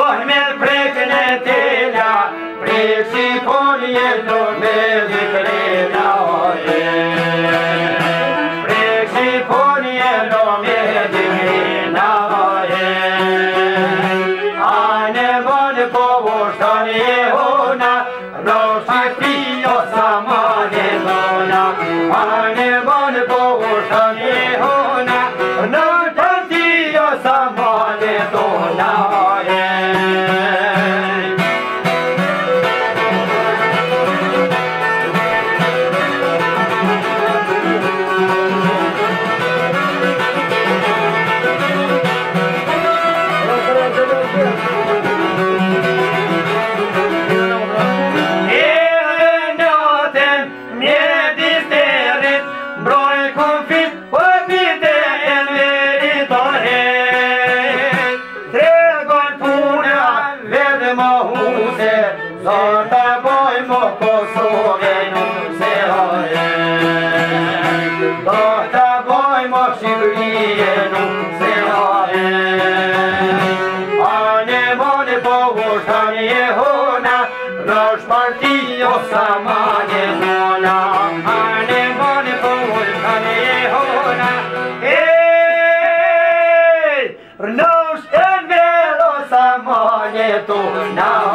Por mi Omer preknetela, priksi polijetor medikrena oje. Priksi polijetor medikrena oje. A ne vode povoštanje ona, roša pio sama nezona. A ne vode povoštanje ona, roša pio sama dona. Një e njëtën, njët i stërët Mbrajën këm fitë, përpitën e njëtën hejtë Tre gëllëpunëa, vedëm a husët Sërët e bojëm a kosove se hajët Sërët e bojëm a shirë Shkani e hona Nësh partijë o sa ma një hona A hona e mbëjë O sa ma një